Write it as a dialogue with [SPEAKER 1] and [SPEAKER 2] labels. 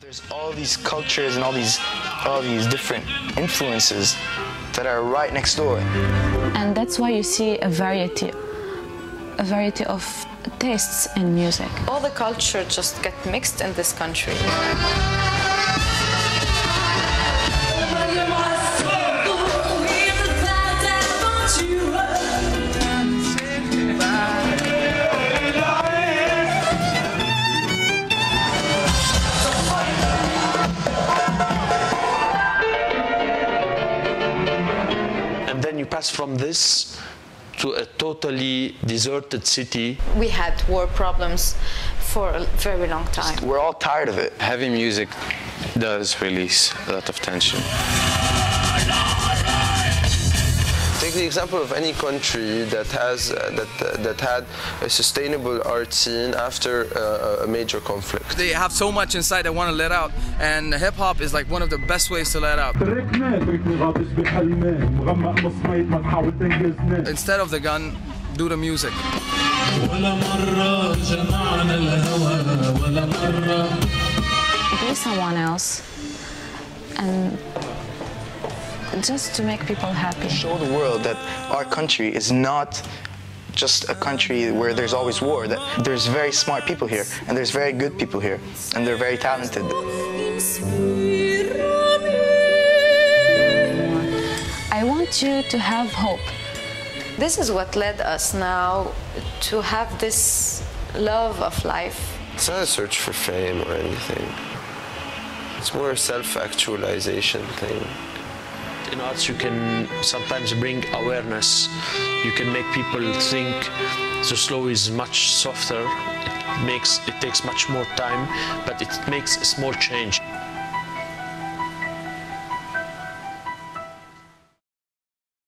[SPEAKER 1] There's all these cultures and all these all these different influences that are right next door.
[SPEAKER 2] And that's why you see a variety a variety of tastes in music.
[SPEAKER 3] All the culture just get mixed in this country.
[SPEAKER 4] Pass from this to a totally deserted city.
[SPEAKER 3] We had war problems for a very long time.
[SPEAKER 1] We're all tired of it.
[SPEAKER 5] Heavy music does release a lot of tension
[SPEAKER 6] take the example of any country that has uh, that uh, that had a sustainable art scene after uh, a major conflict.
[SPEAKER 7] They have so much inside they want to let out, and hip hop is like one of the best ways to let out. Instead of the gun, do the music.
[SPEAKER 2] Be someone else and just to make people happy.
[SPEAKER 1] Show the world that our country is not just a country where there's always war, that there's very smart people here, and there's very good people here, and they're very talented.
[SPEAKER 2] I want you to have hope.
[SPEAKER 3] This is what led us now to have this love of life.
[SPEAKER 6] It's not a search for fame or anything. It's more a self-actualization thing.
[SPEAKER 4] In arts, you can sometimes bring awareness. You can make people think the slow is much softer. It makes it takes much more time, but it makes a small change.